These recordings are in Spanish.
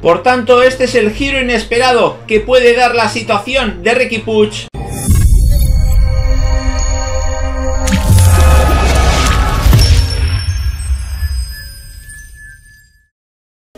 Por tanto, este es el giro inesperado que puede dar la situación de Ricky Puig.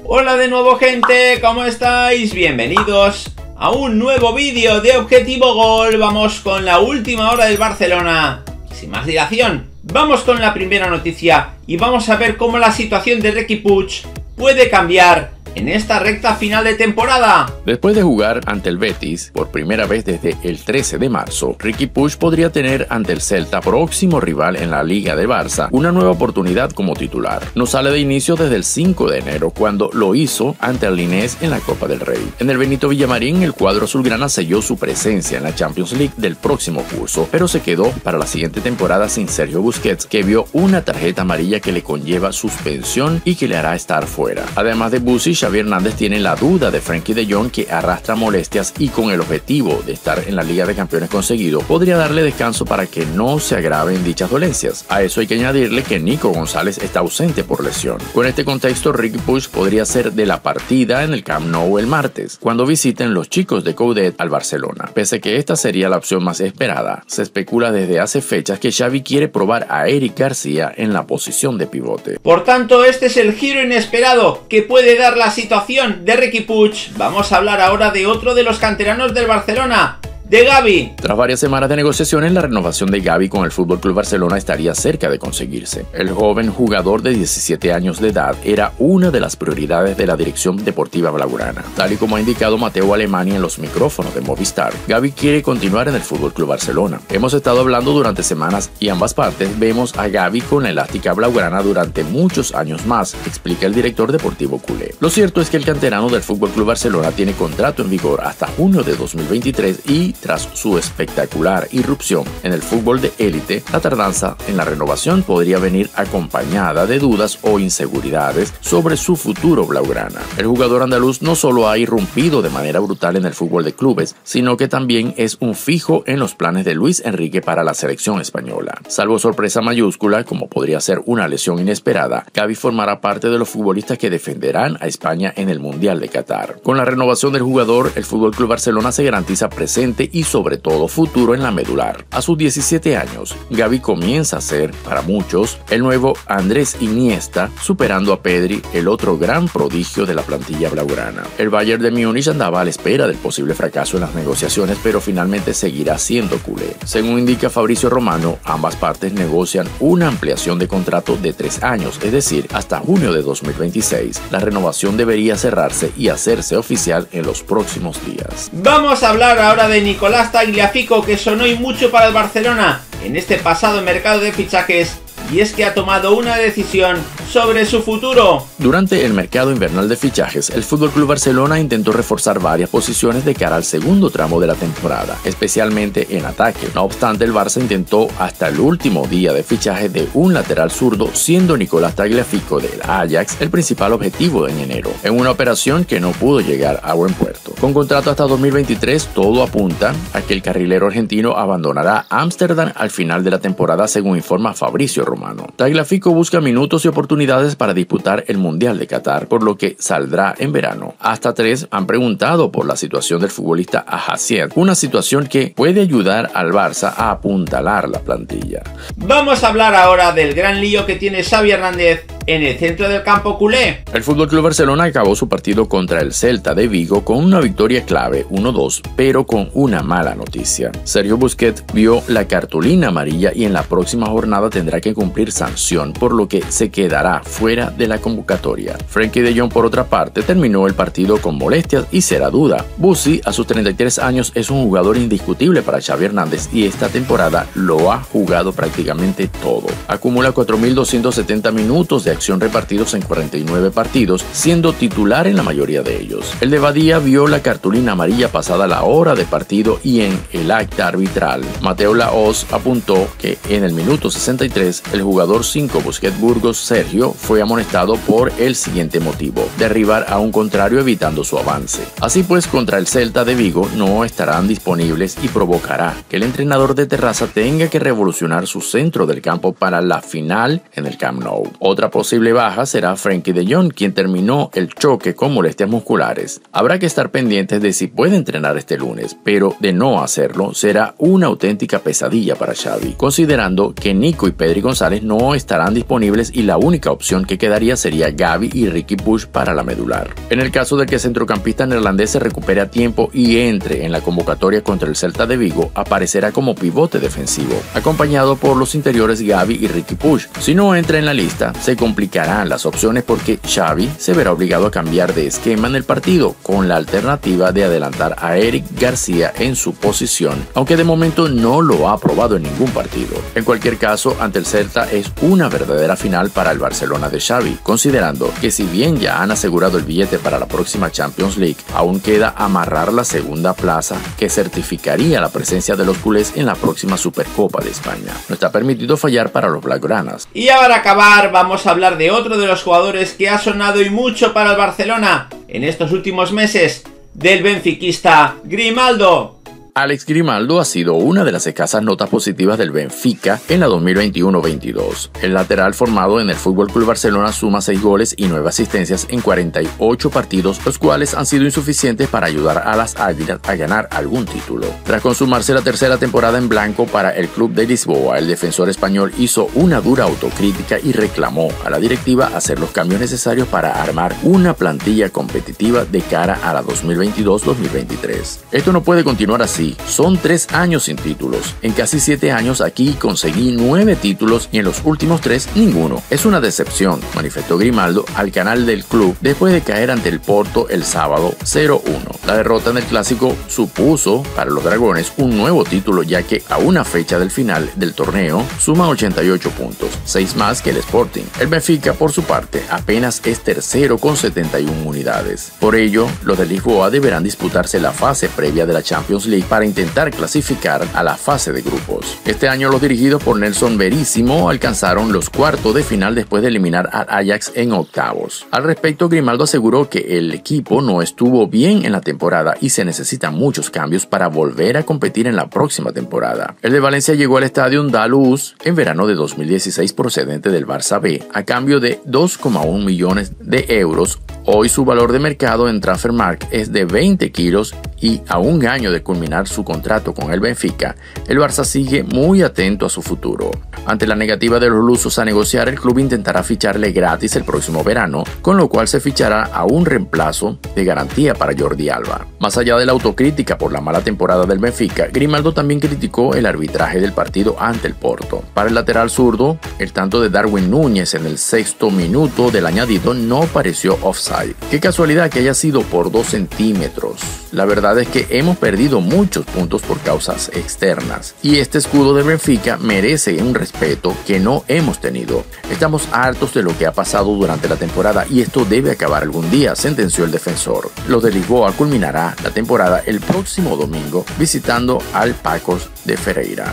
Hola de nuevo gente, ¿cómo estáis? Bienvenidos a un nuevo vídeo de Objetivo Gol. Vamos con la última hora del Barcelona. Sin más dilación, vamos con la primera noticia y vamos a ver cómo la situación de Ricky Puig puede cambiar en esta recta final de temporada. Después de jugar ante el Betis por primera vez desde el 13 de marzo, Ricky Puig podría tener ante el Celta, próximo rival en la Liga de Barça, una nueva oportunidad como titular. No sale de inicio desde el 5 de enero, cuando lo hizo ante el Linés en la Copa del Rey. En el Benito Villamarín, el cuadro azulgrana selló su presencia en la Champions League del próximo curso, pero se quedó para la siguiente temporada sin Sergio Busquets, que vio una tarjeta amarilla que le conlleva suspensión y que le hará estar fuera. Además de Busic, Xavi Hernández tiene la duda de Frankie de Jong que arrastra molestias y con el objetivo de estar en la Liga de Campeones conseguido, podría darle descanso para que no se agraven dichas dolencias. A eso hay que añadirle que Nico González está ausente por lesión. Con este contexto, Ricky Puig podría ser de la partida en el Camp Nou el martes, cuando visiten los chicos de Coudet al Barcelona. Pese que esta sería la opción más esperada, se especula desde hace fechas que Xavi quiere probar a Eric García en la posición de pivote. Por tanto, este es el giro inesperado que puede dar la situación de Ricky Puig, vamos a hablar ahora de otro de los canteranos del Barcelona, de Gaby. Tras varias semanas de negociaciones, la renovación de Gaby con el FC Barcelona estaría cerca de conseguirse. El joven jugador de 17 años de edad era una de las prioridades de la dirección deportiva blaugrana. Tal y como ha indicado Mateo Alemania en los micrófonos de Movistar, Gaby quiere continuar en el FC Barcelona. Hemos estado hablando durante semanas y ambas partes vemos a Gaby con la elástica blaugrana durante muchos años más, explica el director deportivo culé. Lo cierto es que el canterano del FC Barcelona tiene contrato en vigor hasta junio de 2023 y tras su espectacular irrupción en el fútbol de élite, la tardanza en la renovación podría venir acompañada de dudas o inseguridades sobre su futuro blaugrana. El jugador andaluz no solo ha irrumpido de manera brutal en el fútbol de clubes, sino que también es un fijo en los planes de Luis Enrique para la selección española. Salvo sorpresa mayúscula, como podría ser una lesión inesperada, Gaby formará parte de los futbolistas que defenderán a España en el Mundial de Qatar. Con la renovación del jugador, el FC Barcelona se garantiza presente y sobre todo futuro en la medular. A sus 17 años, Gaby comienza a ser, para muchos, el nuevo Andrés Iniesta, superando a Pedri, el otro gran prodigio de la plantilla blaugrana. El Bayern de Múnich andaba a la espera del posible fracaso en las negociaciones, pero finalmente seguirá siendo culé. Según indica Fabricio Romano, ambas partes negocian una ampliación de contrato de tres años, es decir, hasta junio de 2026. La renovación debería cerrarse y hacerse oficial en los próximos días. Vamos a hablar ahora de Nicolás Nicolás Tagliafico que sonó y mucho para el Barcelona en este pasado mercado de fichajes y es que ha tomado una decisión sobre su futuro. Durante el mercado invernal de fichajes, el FC Barcelona intentó reforzar varias posiciones de cara al segundo tramo de la temporada, especialmente en ataque. No obstante, el Barça intentó hasta el último día de fichaje de un lateral zurdo, siendo Nicolás Tagliafico del Ajax el principal objetivo en enero, en una operación que no pudo llegar a buen puerto. Con contrato hasta 2023, todo apunta a que el carrilero argentino abandonará Ámsterdam al final de la temporada, según informa Fabricio Romano. Tagliafico busca minutos y oportunidades para disputar el Mundial de Qatar, por lo que saldrá en verano. Hasta tres han preguntado por la situación del futbolista Ajaciet, una situación que puede ayudar al Barça a apuntalar la plantilla. Vamos a hablar ahora del gran lío que tiene Xavi Hernández en el centro del campo culé. El FC Barcelona acabó su partido contra el Celta de Vigo con una victoria clave 1-2, pero con una mala noticia. Sergio Busquets vio la cartulina amarilla y en la próxima jornada tendrá que cumplir sanción, por lo que se quedará fuera de la convocatoria. Frankie de Jong, por otra parte, terminó el partido con molestias y será duda. Busi, a sus 33 años, es un jugador indiscutible para Xavi Hernández y esta temporada lo ha jugado prácticamente todo. Acumula 4.270 minutos de acción repartidos en 49 partidos, siendo titular en la mayoría de ellos. El de Badía vio la cartulina amarilla pasada la hora de partido y en el acta arbitral. Mateo Laos apuntó que en el minuto 63 el jugador 5 Busquets Burgos Sergio fue amonestado por el siguiente motivo, derribar a un contrario evitando su avance. Así pues, contra el Celta de Vigo no estarán disponibles y provocará que el entrenador de Terraza tenga que revolucionar su centro del campo para la final en el Camp Nou. Otra posible baja será Frankie de Jong, quien terminó el choque con molestias musculares. Habrá que estar pendientes de si puede entrenar este lunes, pero de no hacerlo será una auténtica pesadilla para Xavi, considerando que Nico y Pedri González no estarán disponibles y la única opción que quedaría sería Gaby y Ricky Push para la medular. En el caso de que el centrocampista neerlandés se recupere a tiempo y entre en la convocatoria contra el Celta de Vigo, aparecerá como pivote defensivo, acompañado por los interiores Gaby y Ricky Push. Si no entra en la lista, se complicarán las opciones porque Xavi se verá obligado a cambiar de esquema en el partido, con la alternativa de adelantar a Eric García en su posición, aunque de momento no lo ha probado en ningún partido. En cualquier caso, ante el Celta es una verdadera final para el Barcelona de Xavi, considerando que si bien ya han asegurado el billete para la próxima Champions League, aún queda amarrar la segunda plaza que certificaría la presencia de los culés en la próxima Supercopa de España. No está permitido fallar para los blaugranas. Y para acabar vamos a hablar de otro de los jugadores que ha sonado y mucho para el Barcelona en estos últimos meses, del benfiquista Grimaldo. Alex Grimaldo ha sido una de las escasas notas positivas del Benfica en la 2021-22. El lateral formado en el FC Barcelona suma 6 goles y 9 asistencias en 48 partidos, los cuales han sido insuficientes para ayudar a las Águilas a ganar algún título. Tras consumarse la tercera temporada en blanco para el club de Lisboa, el defensor español hizo una dura autocrítica y reclamó a la directiva hacer los cambios necesarios para armar una plantilla competitiva de cara a la 2022-2023. Esto no puede continuar así son tres años sin títulos. En casi siete años aquí conseguí nueve títulos y en los últimos tres ninguno. Es una decepción, manifestó Grimaldo al canal del club después de caer ante el Porto el sábado 0-1. La derrota en el clásico supuso para los Dragones un nuevo título ya que a una fecha del final del torneo suma 88 puntos, 6 más que el Sporting. El Benfica por su parte apenas es tercero con 71 unidades. Por ello, los de Lisboa deberán disputarse la fase previa de la Champions League para intentar clasificar a la fase de grupos. Este año los dirigidos por Nelson Verísimo alcanzaron los cuartos de final después de eliminar al Ajax en octavos. Al respecto, Grimaldo aseguró que el equipo no estuvo bien en la temporada y se necesitan muchos cambios para volver a competir en la próxima temporada. El de Valencia llegó al estadio Andaluz en verano de 2016 procedente del Barça B a cambio de 2,1 millones de euros. Hoy su valor de mercado en Transfermarkt es de 20 kilos y a un año de culminar su contrato con el Benfica, el Barça sigue muy atento a su futuro. Ante la negativa de los lusos a negociar, el club intentará ficharle gratis el próximo verano, con lo cual se fichará a un reemplazo de garantía para Jordi Alba. Más allá de la autocrítica por la mala temporada del Benfica, Grimaldo también criticó el arbitraje del partido ante el Porto. Para el lateral zurdo, el tanto de Darwin Núñez en el sexto minuto del añadido no pareció offside. Qué casualidad que haya sido por dos centímetros. La verdad es que hemos perdido muchos puntos por causas externas y este escudo de Benfica merece un respeto que no hemos tenido. Estamos hartos de lo que ha pasado durante la temporada y esto debe acabar algún día, sentenció el defensor. Lo de Lisboa culminará la temporada el próximo domingo visitando al Pacos de Ferreira.